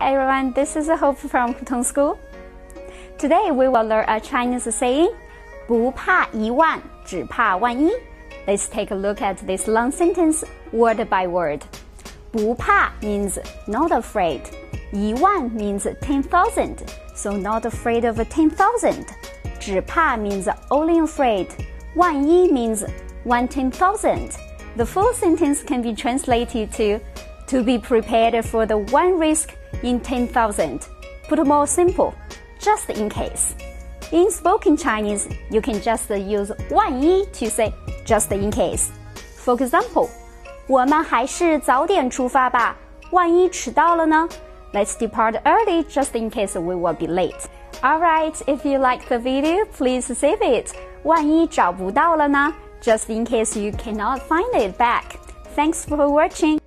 everyone, this is Hope from Hutong School. Today we will learn a Chinese saying, 不怕一万,只怕万一. Let's take a look at this long sentence word by word. 不怕 means not afraid. 一万 means 10,000, so not afraid of 10,000. 只怕 means only afraid. 万一 means one ten thousand. The full sentence can be translated to to be prepared for the one risk in 10,000. Put more simple, just in case. In spoken Chinese, you can just use 万一 to say just in case. For example, 我们还是早点出发吧，万一迟到了呢？Let's depart early just in case we will be late. Alright, if you like the video, please save it. 万一找不到了呢？Just in case you cannot find it back. Thanks for watching.